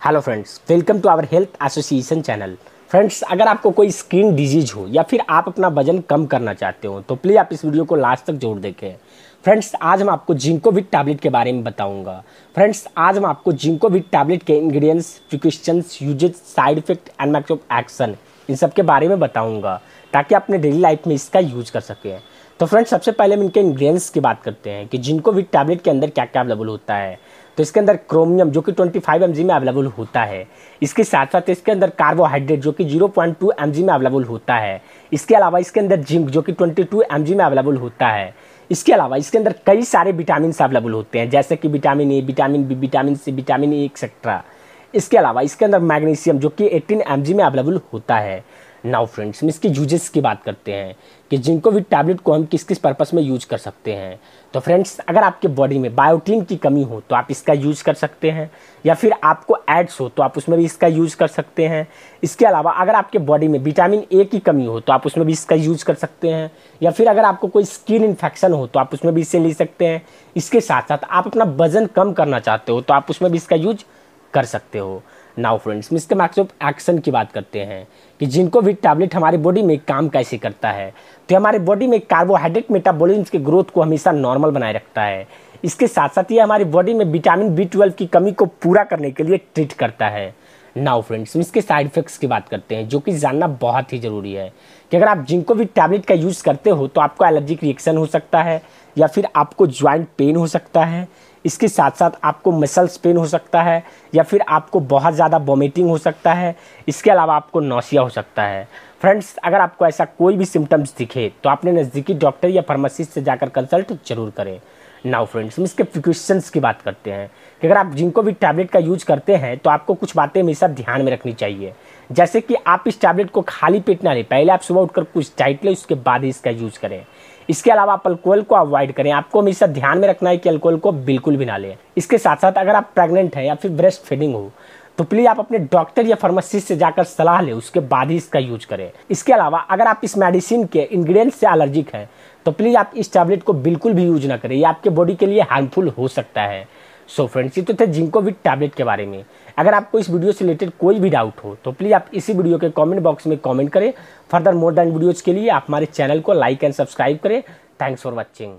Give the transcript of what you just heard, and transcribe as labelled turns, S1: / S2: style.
S1: Hello friends welcome to our health association channel friends अगर आपको कोई स्किन डिज़ीज़ हो या फिर आप अपना वज़न कम करना चाहते हो तो प्लीज़ आप इस वीडियो को लास्ट तक जोड़ देखें। फ्रेंड्स आज मैं आपको जिंकोविट टैबलेट के बारे में बताऊँगा। फ्रेंड्स आज मैं आपको जिंकोविट टैबलेट के ingredients precautions uses side effect and max of action इन सब के बारे में बताऊँगा, ताकि अपने डेली लाइफ में इसका यूज़ कर सकें। तो फ्रेंड्स सबसे पहले हम इनके इंग्रेडिएंट्स की बात करते हैं कि जिंकोविट टैबलेट के अंदर क्या क्या अवेलेबल होता है। तो इसके अंदर क्रोमियम जो कि 25 फाइव में अवेलेबल होता है। इसके साथ साथ इसके अंदर कार्बोहाइड्रेट जो कि 0.2 पॉइंट में अवेलेबल होता है। इसके अलावा इसके अंदर जिंक, जो कि 22 टू में अवेलेबल होता है। इसके अलावा इसके अंदर कई सारे विटामिन अवेलेबल होते हैं, जैसे कि vitamin A vitamin B vitamin C vitamin E etcetera इसके अलावा इसके अंदर मैग्नीशियम जो कि 18 एम में अवेलेबल होता है। नाउ फ्रेंड्स हम इसके यूजेस की बात करते हैं कि जिनको भी टैबलेट को हम किस किस पर्पस में यूज़ कर सकते हैं। तो फ्रेंड्स अगर आपके बॉडी में बायोटीन की कमी हो तो आप इसका यूज़ कर सकते हैं। या फिर आपको एड्स हो तो आप उसमें भी इसका यूज़ कर सकते हैं। इसके अलावा, अगर आपके बॉडी में विटामिन ए की कमी हो तो आप उसमें भी इसका यूज़ कर सकते हैं। या फिर अगर आपको कोई स्किन इन्फेक्शन हो तो आप उसमें भी इसे ले सकते हैं। इसके साथ साथ आप अपना वज़न कम करना चाहते हो तो आप उसमें भी इसका यूज़ कर सकते हो। नाउ फ्रेंड्स इसके मैक्स ऑफ़ एक्शन की बात करते हैं कि जिनको भी टैबलेट हमारी बॉडी में काम कैसे करता है तो हमारे बॉडी में कार्बोहाइड्रेट मेटाबॉलिज्म के ग्रोथ को हमेशा नॉर्मल बनाए रखता है। इसके साथ साथ ये हमारी बॉडी में विटामिन बी ट्वेल्व की कमी को पूरा करने के लिए ट्रीट करता है। नाउ फ्रेंड्स इसके साइड इफेक्ट्स की बात करते हैं, जो कि जानना बहुत ही ज़रूरी है कि अगर आप जिनको भी टैबलेट का यूज़ करते हो तो आपको एलर्जिक रिएक्शन हो सकता है या फिर आपको ज्वाइंट पेन हो सकता है, इसके साथ साथ आपको मसल्स पेन हो सकता है, या फिर आपको बहुत ज़्यादा वॉमिटिंग हो सकता है, इसके अलावा आपको नौसिया हो सकता है। फ्रेंड्स अगर आपको ऐसा कोई भी सिम्टम्स दिखे तो आपने नज़दीकी डॉक्टर या फार्मासिस्ट से जाकर कंसल्ट ज़रूर करें। नाउ फ्रेंड्स हम इसके प्रिकॉशंस की बात करते हैं कि अगर आप जिनको भी टैबलेट का यूज़ करते हैं तो आपको कुछ बातें हमेशा ध्यान में रखनी चाहिए। जैसे कि आप इस टैबलेट को खाली पेट ना लें, पहले आप सुबह उठकर कुछ डाइट लें, उसके बाद ही इसका यूज़ करें। इसके अलावा आप अल्कोहल को अवॉइड करें। आपको हमेशा ध्यान में रखना है कि अल्कोहल को बिल्कुल भी ना लें। इसके साथ साथ अगर आप प्रेग्नेंट हैं या फिर ब्रेस्ट फीडिंग हो तो प्लीज़ आप अपने डॉक्टर या फार्मासिस्ट से जाकर सलाह लें, उसके बाद ही इसका यूज़ करें। इसके अलावा अगर आप इस मेडिसिन के इंग्रेडिएंट्स से एलर्जिक हैं तो प्लीज़ आप इस टैबलेट को बिल्कुल भी यूज़ ना करें। ये आपके बॉडी के लिए हार्मफुल हो सकता है। सो फ्रेंड्स ये तो थे जिंको विद टैबलेट के बारे में। अगर आपको इस वीडियो से रिलेटेड कोई भी डाउट हो तो प्लीज़ आप इसी वीडियो के कमेंट बॉक्स में कमेंट करें। फर्दर मोर दैन वीडियोज़ के लिए आप हमारे चैनल को लाइक एंड सब्सक्राइब करें। Thanks for watching